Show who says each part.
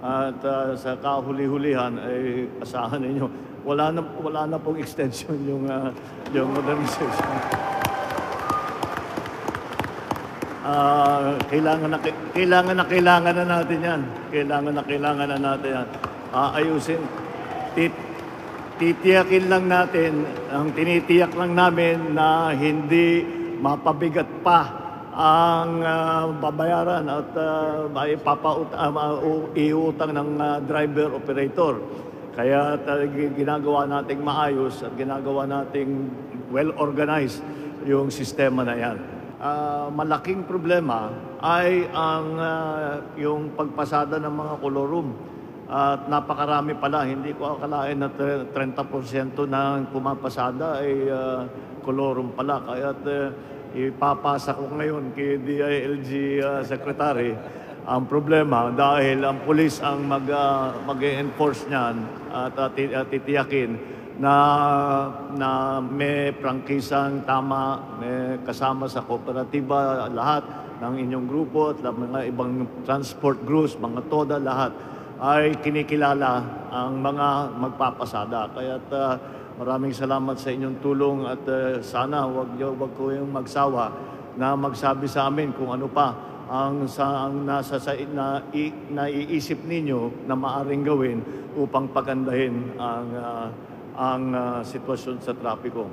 Speaker 1: At ah, sa kahuli-hulihan ay asahan ninyo wala na wala na pong extension yung ah, yung modernization. Ah, kailangan na kailangan na kailangan na natin 'yan. Kailangan na kailangan na natin 'yan. Aayusin. Tit titiyakin lang natin, ang tinitiyak lang namin na hindi mapabigat pa ang ah, babayaran at uh, ah, ma- u- iutang ng ah, driver operator. Kaya uh, ginagawa nating maayos at ginagawa nating well organized yung sistema na 'yan. Ah, malaking problema ay ang ah, yung pagpasada ng mga kolorum. At napakarami pala, hindi ko akalain na tre- 30% ng pumapasada ay uh, kolorum pala. Kaya uh, ipapasa ko ngayon kay DILG uh, Secretary ang problema dahil ang pulis ang mag, uh, mag-enforce niyan at uh, uh, titiyakin na na may prangkisang tama, may kasama sa kooperatiba lahat ng inyong grupo at mga ibang transport groups, mga toda lahat ay kinikilala ang mga magpapasada. Kaya maraming salamat sa inyong tulong at uh, sana wag wag ko yung magsawa na magsabi sa amin kung ano pa ang sa ang nasa sa na, i, naiisip ninyo na maaring gawin upang pagandahin ang ah, ang ah, sitwasyon sa trapiko.